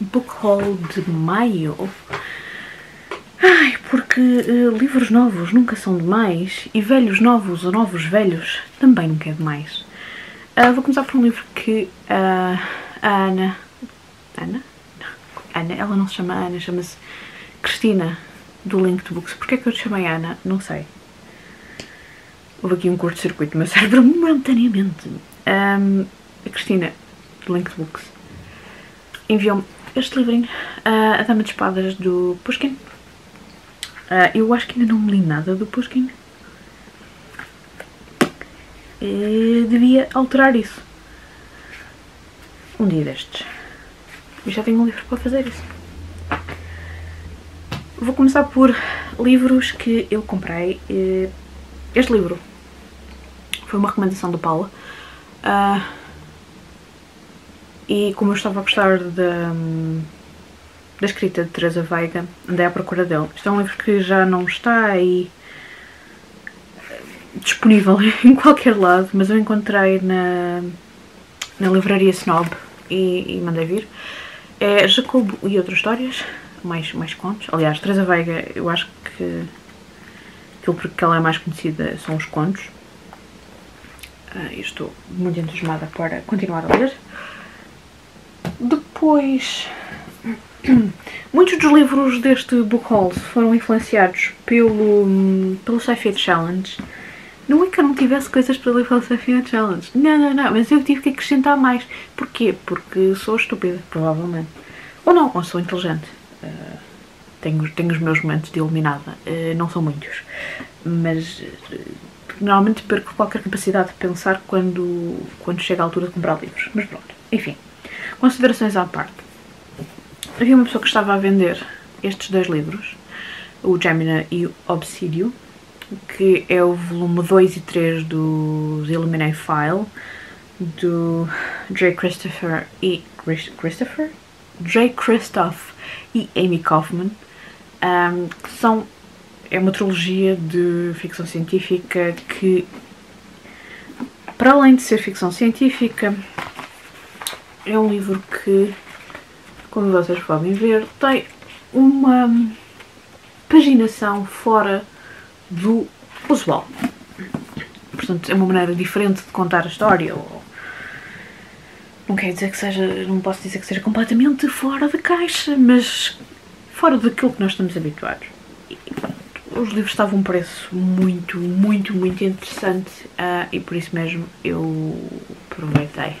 book haul de maio. Ai, porque uh, livros novos nunca são demais e velhos novos ou novos velhos também nunca é demais. Uh, vou começar por um livro que uh, a Ana. Ana? Ana? Ela não se chama Ana, chama-se Cristina do Link to Books. Porquê é que eu te chamei Ana? Não sei. Houve aqui um curto-circuito no meu cérebro momentaneamente. Um, a Cristina do Link to Books enviou-me este livrinho, uh, A Dama de Espadas do Pushkin. Uh, eu acho que ainda não li nada do Pushkin. Uh, devia alterar isso. Um dia destes. Eu já tenho um livro para fazer isso. Vou começar por livros que eu comprei. Uh, este livro foi uma recomendação do Paula. Uh, e como eu estava a gostar da, da escrita de Teresa Veiga, andei à procura dele. Isto é um livro que já não está aí disponível em qualquer lado, mas eu encontrei na, na livraria Snob e, e mandei vir. É Jacobo e outras histórias, mais, mais contos. Aliás, Teresa Veiga, eu acho que aquilo porque ela é mais conhecida são os contos. Uh, estou muito entusiasmada para continuar a ler. Depois, muitos dos livros deste book haul foram influenciados pelo, pelo Sci-Fi Challenge. Não é que eu não tivesse coisas para ler pelo Sci-Fi Challenge. Não, não, não. Mas eu tive que acrescentar mais. Porquê? Porque sou estúpida, provavelmente. Ou não, ou sou inteligente. Uh, tenho, tenho os meus momentos de iluminada. Uh, não são muitos. Mas uh, normalmente perco qualquer capacidade de pensar quando, quando chega a altura de comprar livros. Mas pronto, enfim. Considerações à parte. Havia uma pessoa que estava a vender estes dois livros, o Gemina e o Obsidio, que é o volume 2 e 3 do Illuminate File, do J. Christopher e... Christopher? J. Christoph e Amy Kaufman, um, que são é uma trilogia de ficção científica que, para além de ser ficção científica, é um livro que, como vocês podem ver, tem uma paginação fora do usual. Portanto, é uma maneira diferente de contar a história. Não quer dizer que seja, não posso dizer que seja completamente fora da caixa, mas fora daquilo que nós estamos habituados os livros estavam a um preço muito, muito, muito interessante uh, e por isso mesmo eu aproveitei.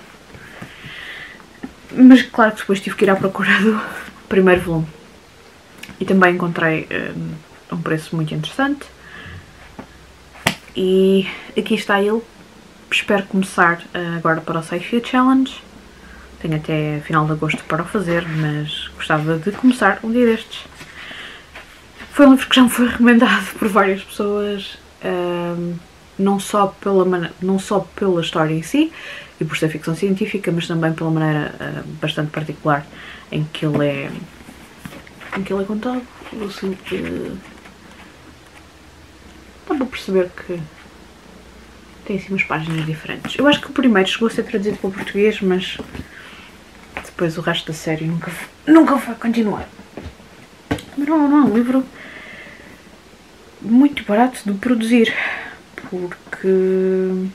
Mas claro que depois tive que ir à procura do primeiro volume e também encontrei um, ah, um preço muito interessante. E aqui está ele. Espero começar uh, agora para o Sci-Fi Challenge. Tenho até final de agosto para o fazer, mas gostava de começar um dia destes. Foi um livro que já me foi recomendado por várias pessoas, um, não, só pela não só pela história em si, e por ser ficção científica, mas também pela maneira uh, bastante particular em que ele é, em que ele é contado. Eu sinto que dá para perceber que tem assim umas páginas diferentes. Eu acho que o primeiro chegou a ser traduzido para o português, mas depois o resto da série nunca, nunca foi continuar. Mas não, não, é um livro muito barato de produzir, porque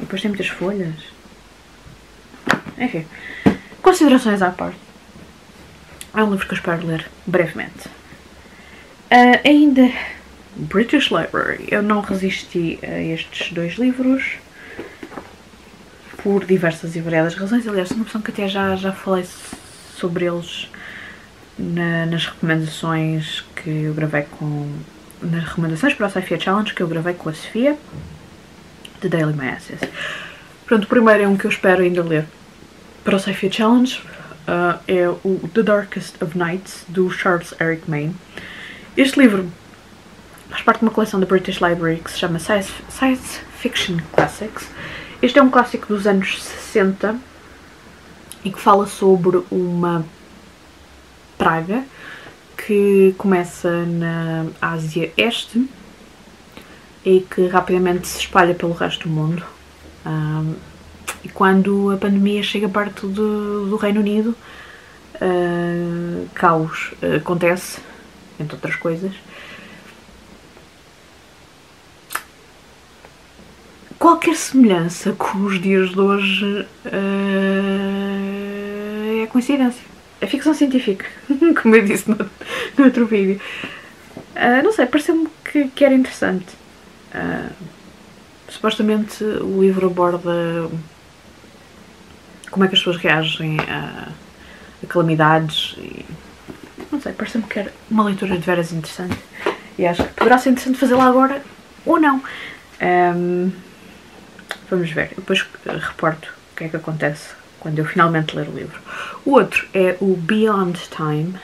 depois tem muitas folhas. Enfim, considerações à parte. É um livro que eu espero ler brevemente. Uh, ainda British Library. Eu não resisti a estes dois livros por diversas e variadas razões. Aliás, uma opção que até já, já falei sobre eles na, nas recomendações que eu gravei com. Nas recomendações para o Sci-Fi Challenge que eu gravei com a Sofia, de Daily Masses. Pronto, o primeiro é um que eu espero ainda ler para o Sci-Fi Challenge. Uh, é o The Darkest of Nights, do Charles Eric Maine. Este livro faz parte de uma coleção da British Library que se chama Science, Science Fiction Classics. Este é um clássico dos anos 60 e que fala sobre uma praga que começa na Ásia Este e que rapidamente se espalha pelo resto do mundo. Um, e quando a pandemia chega perto do, do Reino Unido, uh, caos acontece, entre outras coisas. Qualquer semelhança com os dias de hoje uh, é coincidência. É ficção científica, como eu disse no, no outro vídeo. não sei, pareceu-me que, que, era interessante. supostamente o livro aborda como é que as pessoas reagem a, a calamidades e não sei, parece-me que era uma leitura de veras interessante e acho que poderá ser interessante fazê-la agora ou não. Um, vamos ver, depois reporto o que é que acontece quando eu finalmente ler o livro. O outro é o Beyond Time,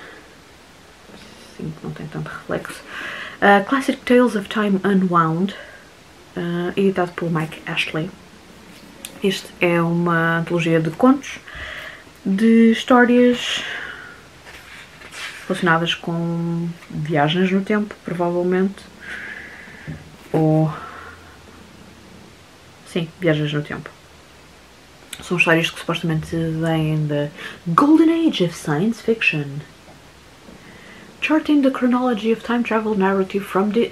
sim, não tem tanto reflexo. Uh, Classic Tales of Time Unwound, uh, editado por Mike Ashley. Este é uma antologia de contos, de histórias relacionadas com viagens no tempo, provavelmente. Ou. Sim, viagens no tempo. São histórias que supostamente vêm da Golden Age of Science Fiction. Charting the chronology of time travel narrative from the.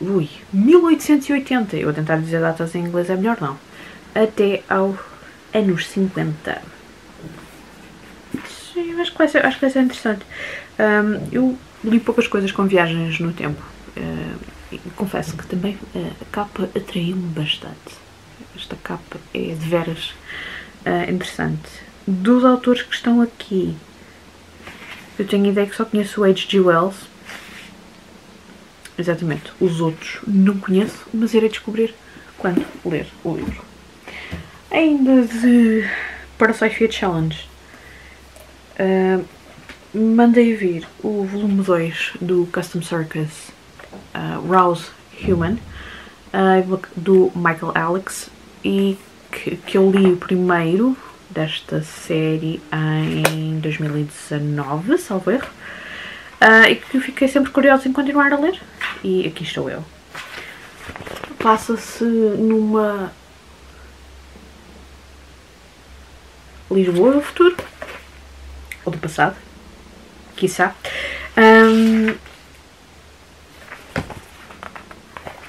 Ui, 1880. Eu vou tentar dizer datas em inglês, é melhor não até aos anos 50. Sim, acho que vai ser, acho que vai ser interessante. Um, eu li poucas coisas com viagens no tempo. Uh, confesso que também uh, a capa atraiu-me bastante. Esta capa é de veras uh, interessante. Dos autores que estão aqui, eu tenho ideia que só conheço o H.G. Wells. Exatamente. Os outros não conheço, mas irei descobrir quando ler o livro ainda de para a Sci-Fi Challenge uh, mandei vir o volume 2 do Custom Circus uh, Rouse Human uh, do Michael Alex e que, que eu li o primeiro desta série em 2019, salvo erro, uh, e que fiquei sempre curiosa em continuar a ler. E aqui estou eu. Passa-se numa Lisboa do futuro, ou do passado, quiçá. Um,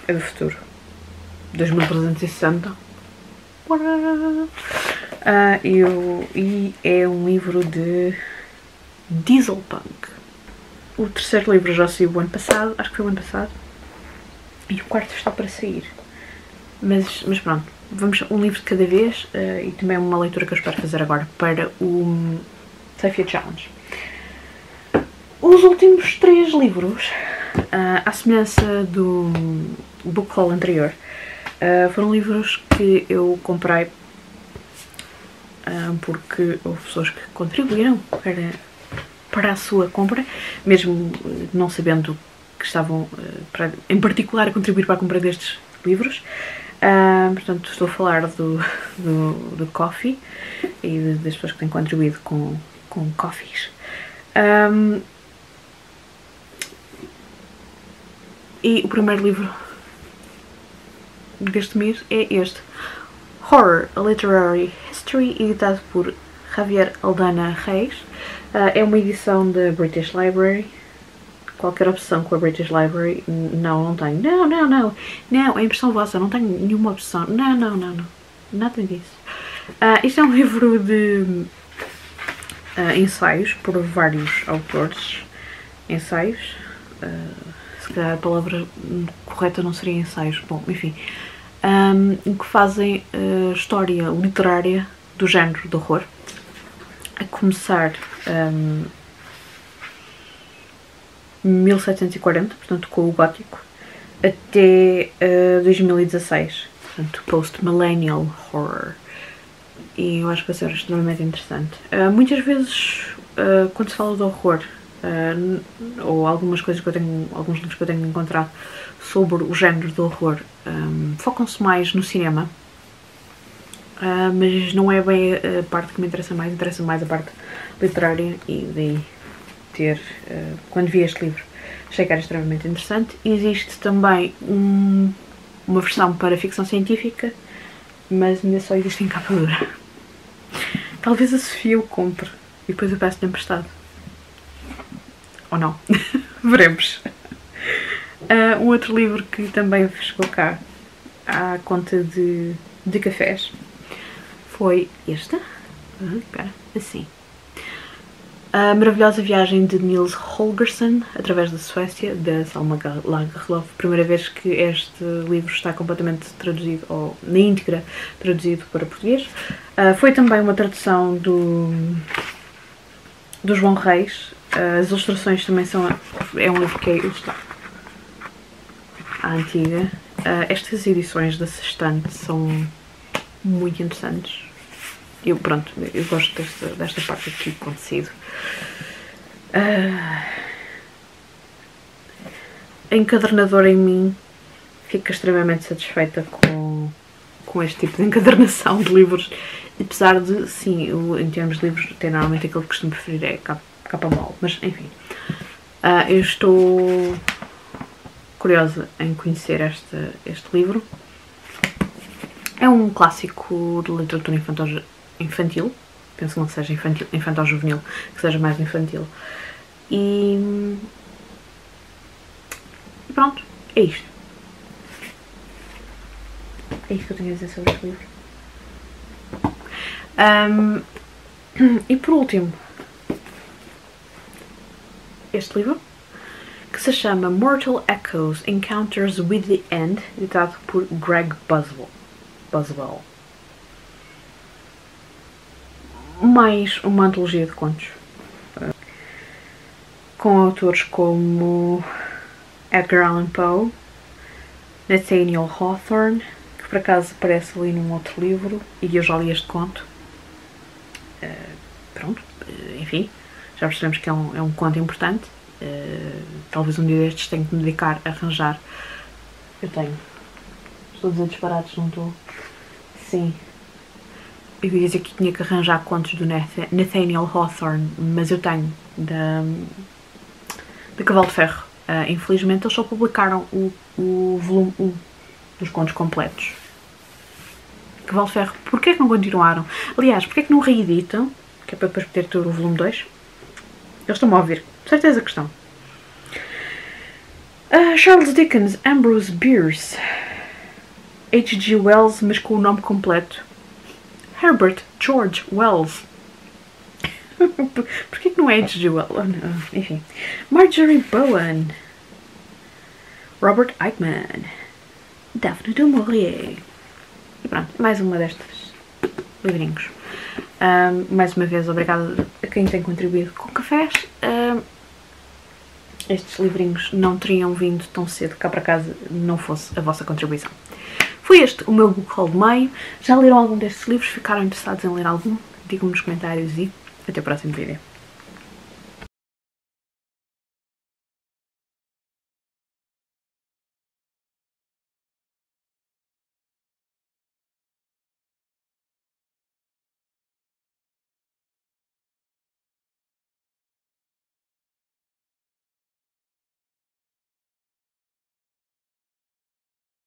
é do futuro. 2360. Uh, e, e é um livro de Dieselpunk. O terceiro livro já saiu o ano passado, acho que foi o ano passado. E o quarto está para sair. Mas, mas pronto, vamos um livro de cada vez uh, e também uma leitura que eu espero fazer agora para o Safia Challenge. Os últimos três livros, uh, à semelhança do book haul anterior, uh, foram livros que eu comprei porque houve pessoas que contribuíram para, para a sua compra, mesmo não sabendo que estavam, para, em particular, a contribuir para a compra destes livros. Uh, portanto, estou a falar do, do, do Coffee e das pessoas que têm contribuído com, com coffees. Um, e o primeiro livro deste mês é este: Horror, a Literary Editado por Javier Aldana Reis. Uh, é uma edição da British Library qualquer opção com a British Library. Não, não tenho. Não, não, não. Não, é impressão vossa, não tenho nenhuma opção. Não, não, não, não. Nada disso. Uh, isto é um livro de uh, ensaios por vários autores. Ensaios. Uh, se calhar a palavra correta não seria ensaios. Bom, enfim. Um, que fazem história literária do género de horror. A começar. Um, 1740, portanto com o gótico, até uh, 2016, portanto post-millennial horror. E eu acho que vai ser extremamente interessante. Uh, muitas vezes, uh, quando se fala de horror, ou algumas coisas que eu tenho, alguns livros que eu tenho encontrado sobre o género do horror, um, focam-se mais no cinema, mas não é bem a parte que me interessa mais, interessa mais a parte literária e daí ter uh, quando vi este livro. Achei que era extremamente interessante. Existe também um, uma versão para ficção científica, mas ainda só existe em capa dura. Talvez a Sofia o compre e depois eu peço-lhe emprestado. Ou não. Veremos. Uh, um outro livro que também chegou cá à conta de, de cafés foi este. Uh, espera, assim. A maravilhosa viagem de Nils Holgersson através da Suécia, da Salma Lagerlof. Primeira vez que este livro está completamente traduzido, ou na íntegra traduzido para português. Uh, foi também uma tradução do, do João Reis. Uh, as ilustrações também são. É um livro que é ilustrado à antiga. Uh, estas edições da Sextante são muito interessantes eu, pronto, eu gosto desta, desta parte aqui acontecido. Uh, a encadernadora em mim fica extremamente satisfeita com, com este tipo de encadernação de livros, apesar de, sim, eu, em termos de livros, até normalmente aquilo que costumo preferir é capa, capa mole, mas enfim. Uh, eu estou curiosa em conhecer este, este livro. É um clássico de literatura infantil, infantil, penso que não seja infantil, infantil juvenil, que seja mais infantil. E, pronto, é isto. É isto que eu tenho a dizer sobre este livro. Um, e por último, este livro, que se chama Mortal Echoes Encounters with the End, editado por Greg Buswell. Mais uma antologia de contos com autores como Edgar Allan Poe, Nathaniel Hawthorne, que por acaso aparece ali num outro livro e eu já li este conto. Uh, pronto, uh, enfim, já percebemos que é um, é um conto importante. Uh, talvez um dia destes tenha que me dedicar a arranjar. Eu tenho. Estou a dizer disparados, não estou? Sim, eu ia dizer que tinha que arranjar contos do Nathaniel Hawthorne, mas eu tenho da, da Cavalo de Ferro. Uh, infelizmente eles só publicaram o, o volume 1 dos contos completos. Cavalo de Ferro, porquê que não continuaram? Aliás, porquê que não reeditam? Que é para depois poder ter o volume 2? Eles estão a ouvir, certeza que estão. Uh, Charles Dickens, Ambrose Bierce, H.G. Wells, mas com o nome completo. Herbert George Wells. Por que não é H.G. Wells? Oh, Enfim. Marjorie Bowen. Robert Eichmann. Daphne du Maurier. E pronto, mais uma destes livrinhos. Um, mais uma vez, obrigada a quem tem contribuído com cafés. Um, estes livrinhos não teriam vindo tão cedo cá para casa não fosse a vossa contribuição. Foi este o meu book haul de maio. Já leram algum destes livros? Ficaram interessados em ler algum? Digam-me nos comentários e até o próximo vídeo.